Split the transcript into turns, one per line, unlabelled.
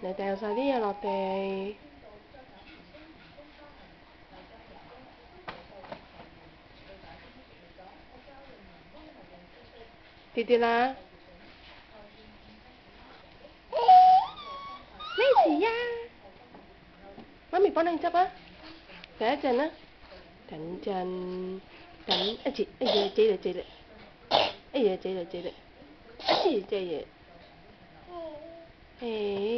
你掟晒啲嘢落地。跌跌啦！咩事呀？媽咪幫你執啊！等一陣啦，等陣，等一陣，哎呀，借嚟借嚟，哎呀，借嚟借嚟，哎呀，借嘢，誒。